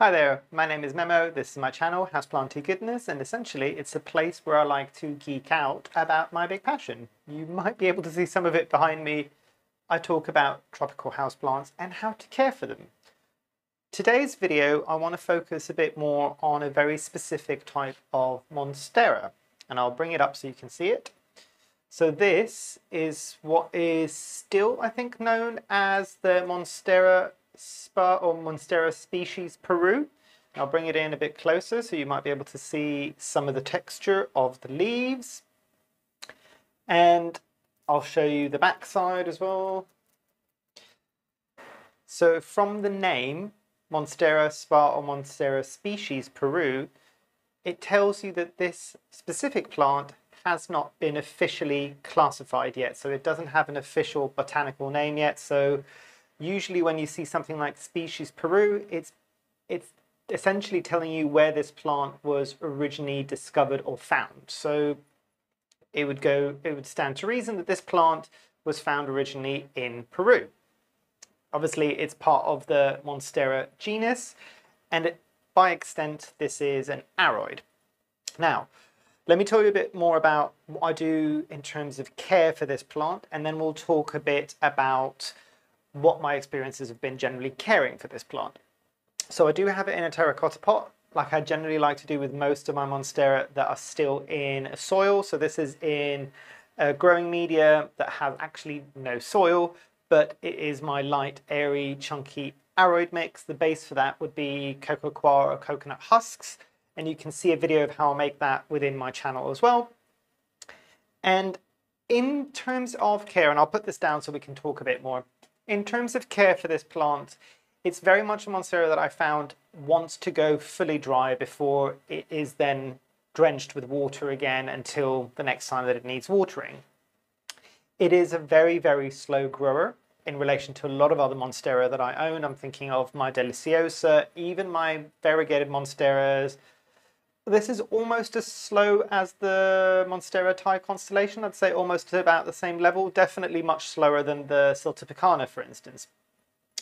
Hi there, my name is Memo, this is my channel, Houseplanty Goodness, and essentially it's a place where I like to geek out about my big passion. You might be able to see some of it behind me. I talk about tropical houseplants and how to care for them. Today's video I want to focus a bit more on a very specific type of Monstera, and I'll bring it up so you can see it. So this is what is still, I think, known as the Monstera spa or Monstera species Peru. I'll bring it in a bit closer so you might be able to see some of the texture of the leaves. And I'll show you the backside as well. So from the name, Monstera spa or Monstera species Peru, it tells you that this specific plant has not been officially classified yet. So it doesn't have an official botanical name yet. So usually when you see something like species Peru, it's, it's essentially telling you where this plant was originally discovered or found. So it would go, it would stand to reason that this plant was found originally in Peru. Obviously, it's part of the Monstera genus, and it, by extent, this is an aroid. Now, let me tell you a bit more about what I do in terms of care for this plant, and then we'll talk a bit about what my experiences have been generally caring for this plant. So I do have it in a terracotta pot, like I generally like to do with most of my Monstera that are still in soil. So this is in a growing media that has actually no soil, but it is my light, airy, chunky aroid mix. The base for that would be coco coir or coconut husks. And you can see a video of how I make that within my channel as well. And in terms of care, and I'll put this down so we can talk a bit more, in terms of care for this plant, it's very much a Monstera that I found wants to go fully dry before it is then drenched with water again until the next time that it needs watering. It is a very, very slow grower in relation to a lot of other Monstera that I own. I'm thinking of my Deliciosa, even my variegated Monsteras, this is almost as slow as the Monstera Thai constellation. I'd say almost about the same level. Definitely much slower than the Siltepecana, for instance.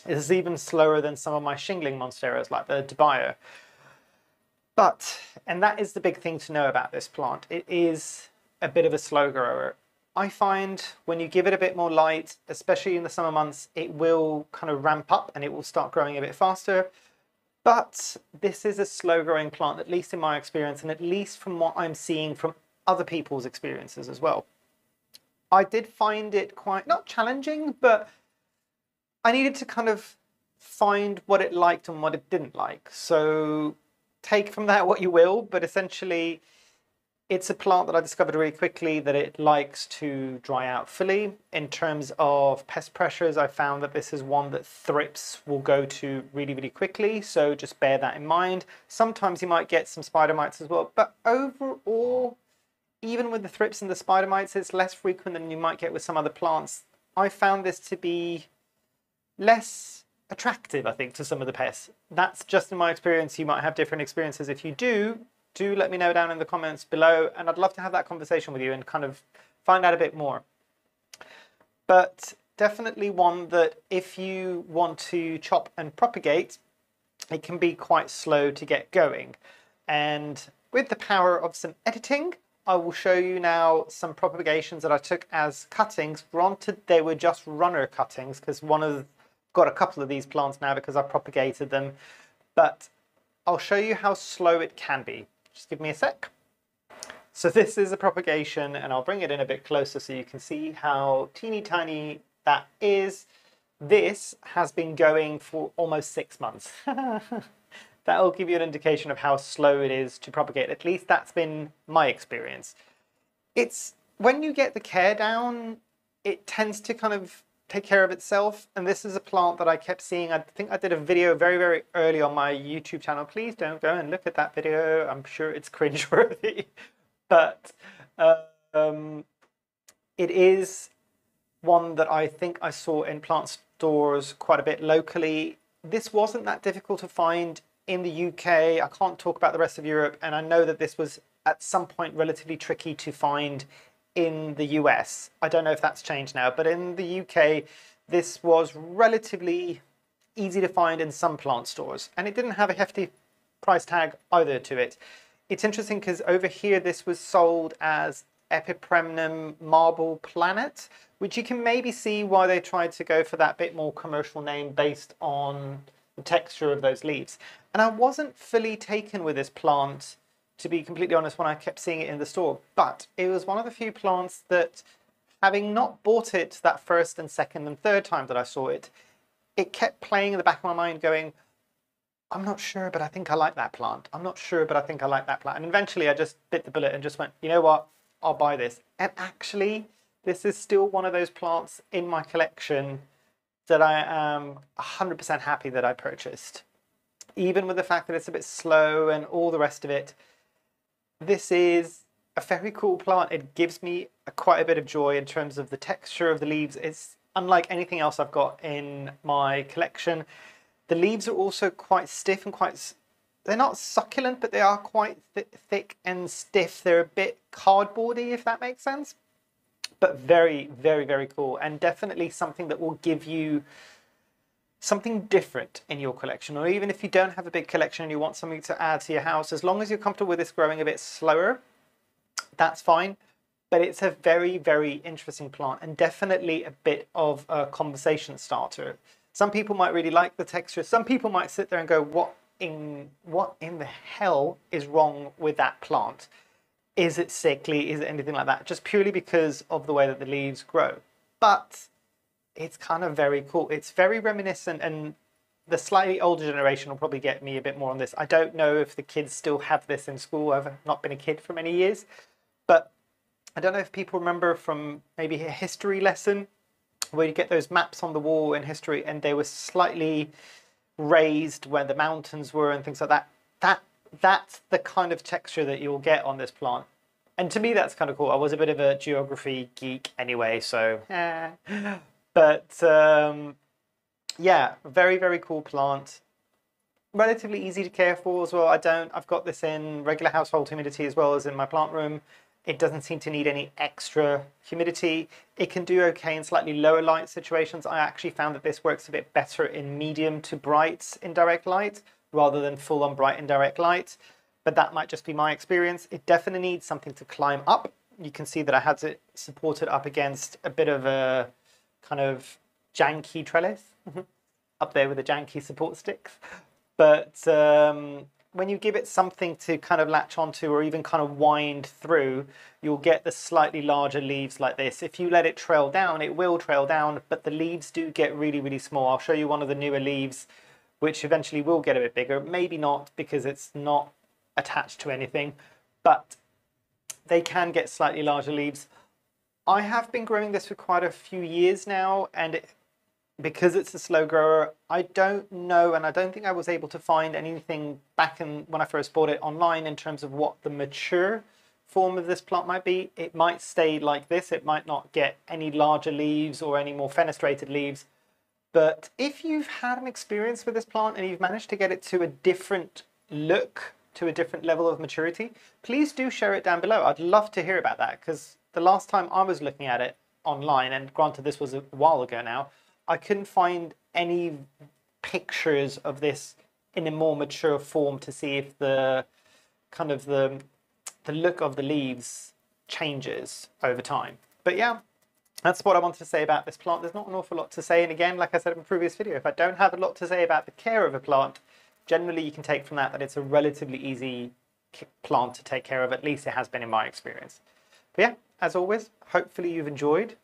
It is even slower than some of my shingling Monsteras, like the Dubia. But, and that is the big thing to know about this plant, it is a bit of a slow grower. I find when you give it a bit more light, especially in the summer months, it will kind of ramp up and it will start growing a bit faster. But this is a slow growing plant, at least in my experience, and at least from what I'm seeing from other people's experiences as well. I did find it quite, not challenging, but I needed to kind of find what it liked and what it didn't like. So take from that what you will, but essentially it's a plant that I discovered really quickly that it likes to dry out fully. In terms of pest pressures, I found that this is one that thrips will go to really, really quickly. So just bear that in mind. Sometimes you might get some spider mites as well, but overall, even with the thrips and the spider mites, it's less frequent than you might get with some other plants. I found this to be less attractive, I think, to some of the pests. That's just in my experience. You might have different experiences. If you do, do let me know down in the comments below and I'd love to have that conversation with you and kind of find out a bit more. But definitely one that if you want to chop and propagate, it can be quite slow to get going. And with the power of some editing, I will show you now some propagations that I took as cuttings. Granted, they were just runner cuttings because one of got a couple of these plants now because I propagated them. But I'll show you how slow it can be. Just give me a sec. So this is a propagation and I'll bring it in a bit closer so you can see how teeny tiny that is. This has been going for almost six months. That'll give you an indication of how slow it is to propagate. At least that's been my experience. It's when you get the care down, it tends to kind of take care of itself. And this is a plant that I kept seeing. I think I did a video very, very early on my YouTube channel. Please don't go and look at that video. I'm sure it's cringeworthy. but um, it is one that I think I saw in plant stores quite a bit locally. This wasn't that difficult to find in the UK. I can't talk about the rest of Europe. And I know that this was at some point relatively tricky to find in the US. I don't know if that's changed now, but in the UK, this was relatively easy to find in some plant stores, and it didn't have a hefty price tag either to it. It's interesting because over here this was sold as Epipremnum Marble Planet, which you can maybe see why they tried to go for that bit more commercial name based on the texture of those leaves. And I wasn't fully taken with this plant, to be completely honest, when I kept seeing it in the store. But it was one of the few plants that, having not bought it that first and second and third time that I saw it, it kept playing in the back of my mind going, I'm not sure, but I think I like that plant. I'm not sure, but I think I like that plant. And eventually I just bit the bullet and just went, you know what? I'll buy this. And actually, this is still one of those plants in my collection that I am 100% happy that I purchased. Even with the fact that it's a bit slow and all the rest of it, this is a very cool plant. It gives me a, quite a bit of joy in terms of the texture of the leaves. It's unlike anything else I've got in my collection. The leaves are also quite stiff and quite they're not succulent, but they are quite th thick and stiff. They're a bit cardboardy, if that makes sense. But very, very, very cool. And definitely something that will give you something different in your collection. Or even if you don't have a big collection and you want something to add to your house, as long as you're comfortable with this growing a bit slower, that's fine. But it's a very, very interesting plant and definitely a bit of a conversation starter. Some people might really like the texture. Some people might sit there and go, what in what in the hell is wrong with that plant? Is it sickly? Is it anything like that? Just purely because of the way that the leaves grow. But it's kind of very cool. It's very reminiscent and the slightly older generation will probably get me a bit more on this. I don't know if the kids still have this in school. I've not been a kid for many years. But I don't know if people remember from maybe a history lesson where you get those maps on the wall in history and they were slightly raised where the mountains were and things like that. That that's the kind of texture that you'll get on this plant. And to me, that's kind of cool. I was a bit of a geography geek anyway, so. But um, yeah, very, very cool plant. Relatively easy to care for as well. I don't, I've got this in regular household humidity as well as in my plant room. It doesn't seem to need any extra humidity. It can do okay in slightly lower light situations. I actually found that this works a bit better in medium to bright indirect light rather than full on bright indirect light. But that might just be my experience. It definitely needs something to climb up. You can see that I had to support it supported up against a bit of a kind of janky trellis up there with the janky support sticks. But um, when you give it something to kind of latch onto or even kind of wind through, you'll get the slightly larger leaves like this. If you let it trail down, it will trail down, but the leaves do get really, really small. I'll show you one of the newer leaves, which eventually will get a bit bigger. Maybe not because it's not attached to anything, but they can get slightly larger leaves. I have been growing this for quite a few years now, and it, because it's a slow grower, I don't know, and I don't think I was able to find anything back in when I first bought it online in terms of what the mature form of this plant might be. It might stay like this. It might not get any larger leaves or any more fenestrated leaves. But if you've had an experience with this plant and you've managed to get it to a different look, to a different level of maturity, please do share it down below. I'd love to hear about that because the last time I was looking at it online, and granted this was a while ago now, I couldn't find any pictures of this in a more mature form to see if the kind of the the look of the leaves changes over time. But yeah, that's what I wanted to say about this plant. There's not an awful lot to say. And again, like I said in a previous video, if I don't have a lot to say about the care of a plant, generally you can take from that that it's a relatively easy plant to take care of. At least it has been in my experience. But yeah, as always, hopefully you've enjoyed.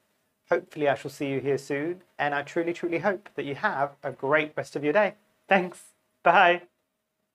Hopefully I shall see you here soon, and I truly, truly hope that you have a great rest of your day. Thanks. Bye.